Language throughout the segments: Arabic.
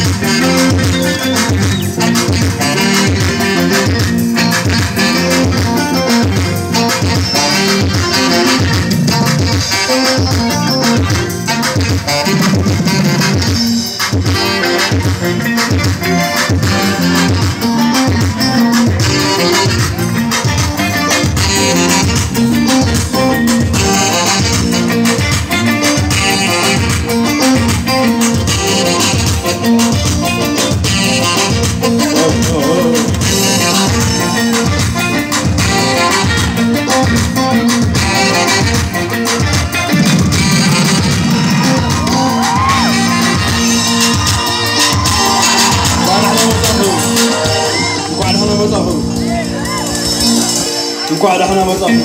Thank እንኳዕ ደሕና መጻኹም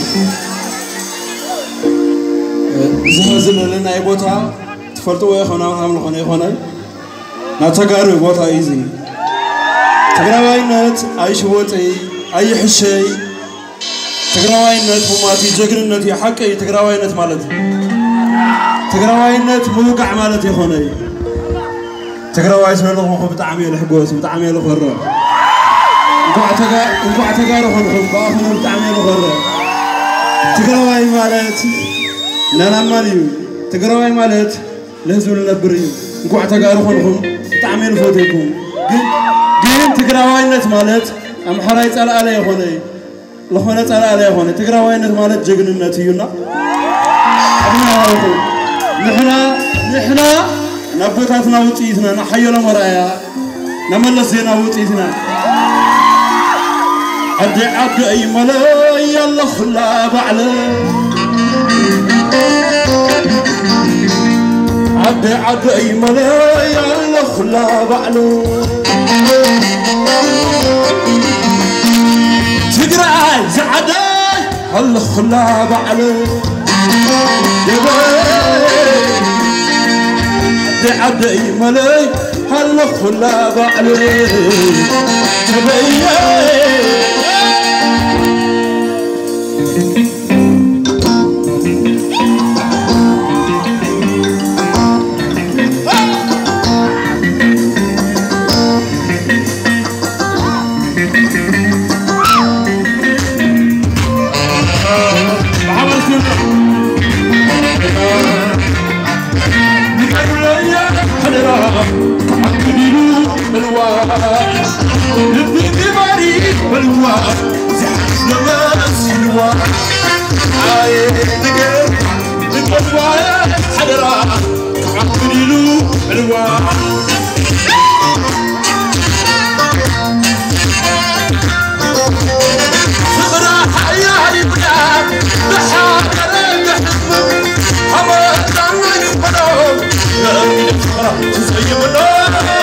እዚ ዝለለና ቦታ ትፈልጥዎ ይኹን ኣብ ዝኾነ ይኾነ ናብ ተጋሩ ቦታ እዩ እዚ ትግራዋይነት ኣይሽወጢ ኣይሕሸይ ትግራዋይነት ሙማት እዩ ጀግንነት እዩ ሓቂ እዩ ትግራዋይነት ማለት እዩ ትግራዋይነት ምውቃዕ ማለት ይኾነ እዩ ትግራዋይ ስለለኹ ብጣዕሚ እየ ዝሕጎስ ብጣዕሚ እየ ዝኮርዕ እንኳዕ ተጋሩ ኮንኩም ብኣኹም ብጣዕሚ እየ ዝኮርዕ ትግራዋይ ማለት ነናማን እዩ ትግራዋይ ማለት ንህዝቢ ዝነብር እዩ እንኳዕ ተጋሩ ኮንኩም ብጣዕሚ እየ ዝፈትየኩም ግን ትግራዋይነት ማለት ኣምሓራይ ፀላኣለ የኾነ እዩ ዝኾነ ፀላኣለ የኾነ ትግራዋይነት ማለት ጀግንነት እዩና ንሕና ንሕና ናብ ቦታትና ውፅኢትና ንሓየሎም ኣርኣያ عندي عبد أي ملاي يلا خلاب عليه عبد عبد أي ملاي يلا خلاب عليه تقرأ زعدي هلا خلاب عليه عبد ملاي هلا خلاب عليه تبيه Depuis Paris, le noir, c'est le même noir. Aïe, dégueu, tu peux voir, c'est le rat, tu dis loup, le noir. I'm a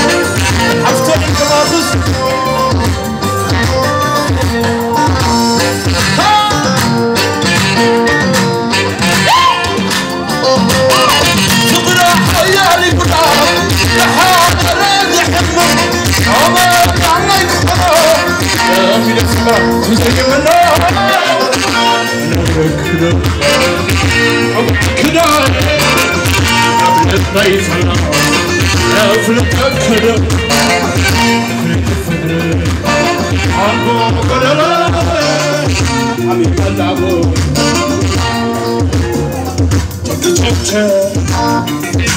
아름다운.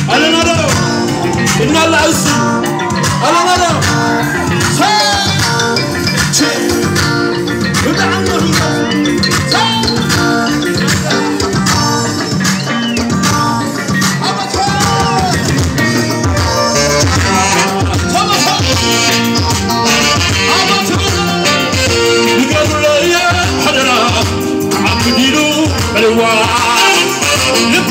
I don't know, I don't know, I don't know ልብ